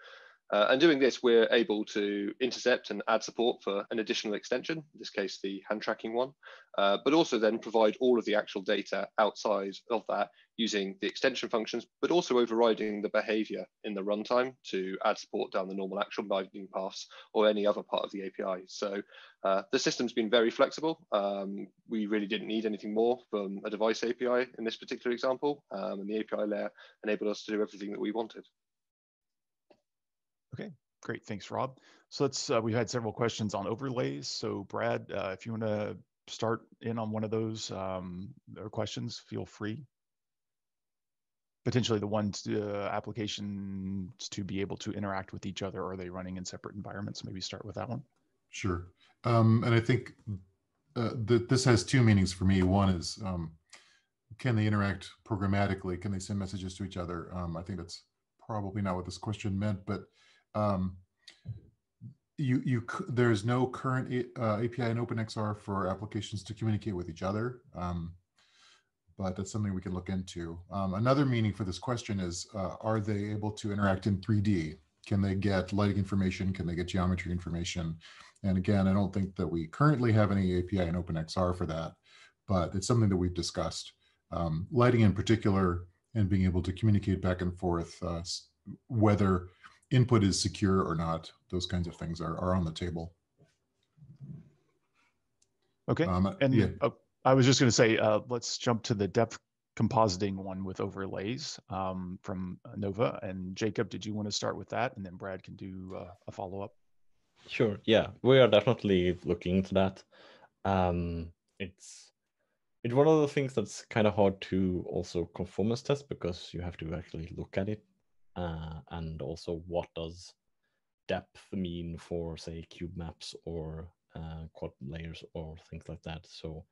Uh, and doing this, we're able to intercept and add support for an additional extension, in this case, the hand tracking one, uh, but also then provide all of the actual data outside of that using the extension functions, but also overriding the behavior in the runtime to add support down the normal actual binding paths or any other part of the API. So uh, the system's been very flexible. Um, we really didn't need anything more from a device API in this particular example, um, and the API layer enabled us to do everything that we wanted. Okay, great. Thanks, Rob. So let's, uh, we've had several questions on overlays. So Brad, uh, if you want to start in on one of those um, or questions, feel free. Potentially the ones, uh, applications to be able to interact with each other. Or are they running in separate environments? Maybe start with that one. Sure. Um, and I think uh, that this has two meanings for me. One is, um, can they interact programmatically? Can they send messages to each other? Um, I think that's probably not what this question meant, but um, you you there's no current uh, API in OpenXR for applications to communicate with each other, um, but that's something we can look into. Um, another meaning for this question is: uh, Are they able to interact in 3D? Can they get lighting information? Can they get geometry information? And again, I don't think that we currently have any API in OpenXR for that, but it's something that we've discussed. Um, lighting in particular, and being able to communicate back and forth, uh, whether input is secure or not. Those kinds of things are, are on the table. Okay. Um, and yeah. uh, I was just going to say, uh, let's jump to the depth compositing one with overlays um, from Nova. And Jakob, did you want to start with that? And then Brad can do uh, a follow up. Sure. Yeah, we are definitely looking into that. Um, it's it's one of the things that's kind of hard to also conformance test because you have to actually look at it uh, and also what does depth mean for say cube maps or uh, quad layers or things like that so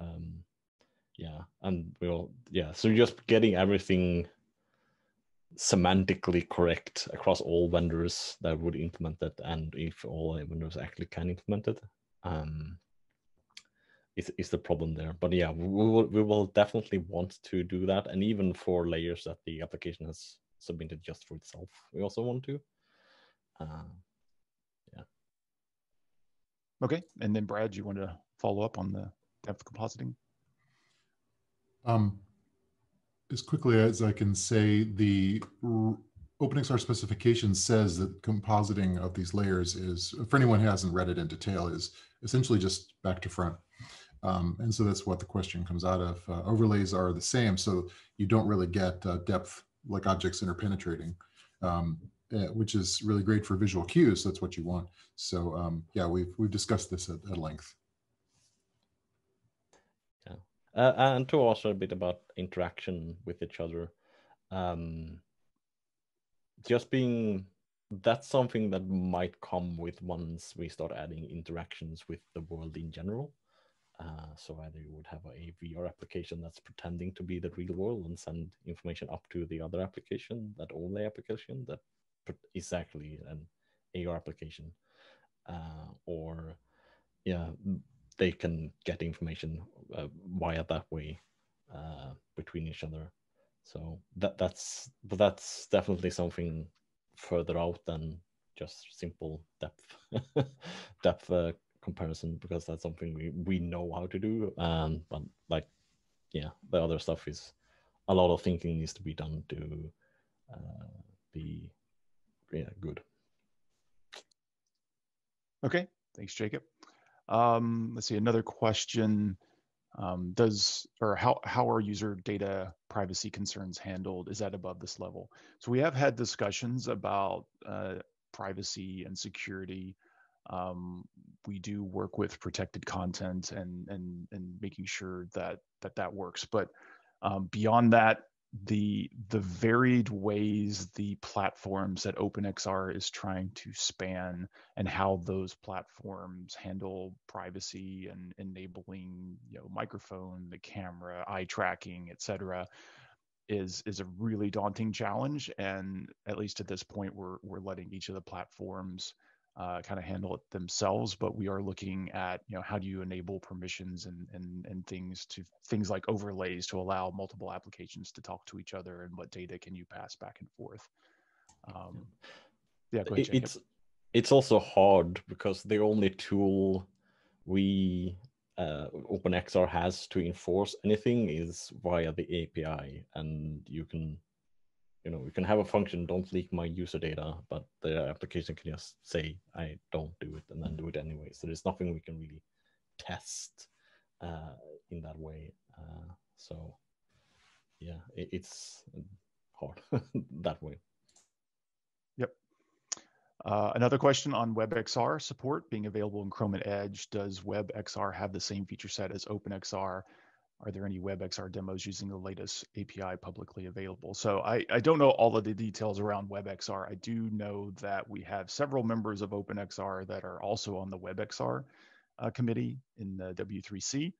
um, yeah and we'll yeah so just getting everything semantically correct across all vendors that would implement it and if all vendors actually can implement it um, is, is the problem there. But yeah, we will, we will definitely want to do that. And even for layers that the application has submitted just for itself, we also want to. Uh, yeah. Okay. And then Brad, you want to follow up on the depth compositing? Um, as quickly as I can say, the OpenXR specification says that compositing of these layers is, for anyone who hasn't read it in detail, is essentially just back to front. Um, and so that's what the question comes out of. Uh, overlays are the same, so you don't really get uh, depth like objects interpenetrating, um, uh, which is really great for visual cues. That's what you want. So um, yeah, we've we've discussed this at, at length. Yeah, uh, and to also a bit about interaction with each other. Um, just being that's something that might come with once we start adding interactions with the world in general. Uh, so either you would have a VR application that's pretending to be the real world and send information up to the other application, that only application that is actually an AR application, uh, or yeah, they can get information uh, via that way uh, between each other. So that that's but that's definitely something further out than just simple depth depth uh, comparison because that's something we we know how to do. Um, but like yeah, the other stuff is a lot of thinking needs to be done to uh, be yeah good. Okay, thanks, Jakob. Um, let's see another question um, does or how how are user data privacy concerns handled is that above this level so we have had discussions about uh, privacy and security um, we do work with protected content and and and making sure that that that works but um, beyond that the the varied ways the platforms that OpenXR is trying to span and how those platforms handle privacy and enabling you know microphone, the camera, eye tracking, etc. is is a really daunting challenge. And at least at this point, we're we're letting each of the platforms uh, kind of handle it themselves, but we are looking at you know how do you enable permissions and and and things to things like overlays to allow multiple applications to talk to each other and what data can you pass back and forth. Um, yeah, ahead, it's it's also hard because the only tool we uh, OpenXR has to enforce anything is via the API, and you can you know, you can have a function, don't leak my user data, but the application can just say, I don't do it and then do it anyway. So there's nothing we can really test uh, in that way. Uh, so yeah, it, it's hard that way. Yep. Uh, another question on WebXR support being available in Chrome and Edge. Does WebXR have the same feature set as OpenXR? Are there any WebXR demos using the latest API publicly available? So I, I don't know all of the details around WebXR. I do know that we have several members of OpenXR that are also on the WebXR uh, committee in the W3C.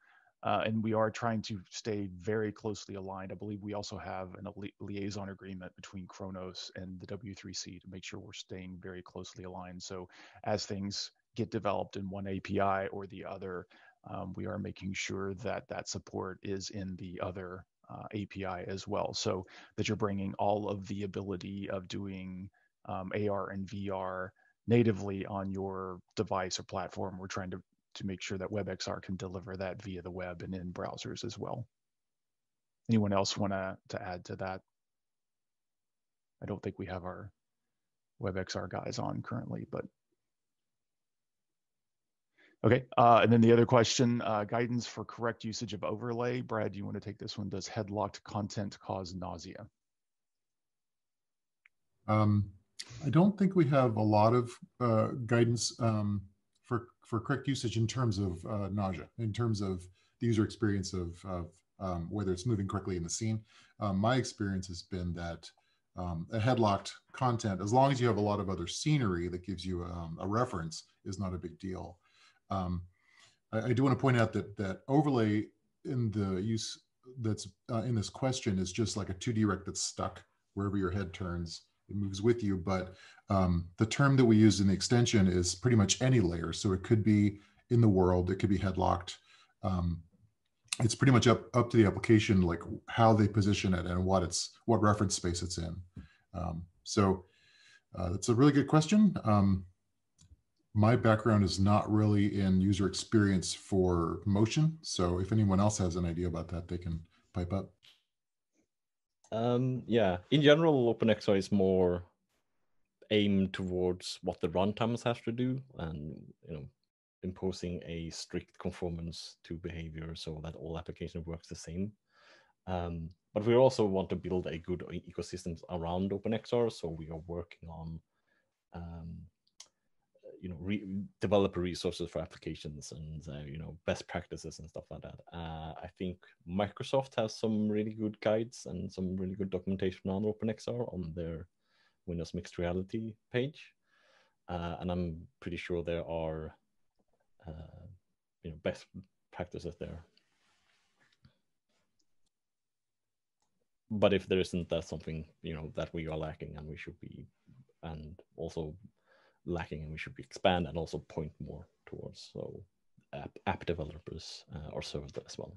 Uh, and we are trying to stay very closely aligned. I believe we also have an, a li liaison agreement between Khronos and the W3C to make sure we're staying very closely aligned. So as things get developed in one API or the other, um, we are making sure that that support is in the other uh, API as well. So that you're bringing all of the ability of doing um, AR and VR natively on your device or platform. We're trying to, to make sure that WebXR can deliver that via the web and in browsers as well. Anyone else want to, to add to that? I don't think we have our WebXR guys on currently, but Okay, uh, and then the other question, uh, guidance for correct usage of overlay. Brad, do you want to take this one? Does headlocked content cause nausea? Um, I don't think we have a lot of uh, guidance um, for, for correct usage in terms of uh, nausea, in terms of the user experience of, of um, whether it's moving correctly in the scene. Um, my experience has been that um, a headlocked content, as long as you have a lot of other scenery that gives you um, a reference, is not a big deal. Um, I, I, do want to point out that that overlay in the use that's uh, in this question is just like a 2D rect that's stuck wherever your head turns. It moves with you, but um, the term that we use in the extension is pretty much any layer. So it could be in the world, it could be headlocked, um, it's pretty much up up to the application, like how they position it and what it's what reference space it's in. Um, so uh, that's a really good question. Um, my background is not really in user experience for motion. So if anyone else has an idea about that, they can pipe up. Um, yeah, in general, OpenXR is more aimed towards what the runtimes have to do, and you know, imposing a strict conformance to behavior so that all application works the same. Um, but we also want to build a good ecosystem around OpenXR, so we are working on um, you know re- developer resources for applications and uh, you know best practices and stuff like that. Uh, i think microsoft has some really good guides and some really good documentation on openxr on their windows mixed reality page. Uh, and i'm pretty sure there are uh, you know best practices there. But if there isn't that's something you know that we are lacking and we should be and also lacking and we should expand and also point more towards so app, app developers uh, are served as well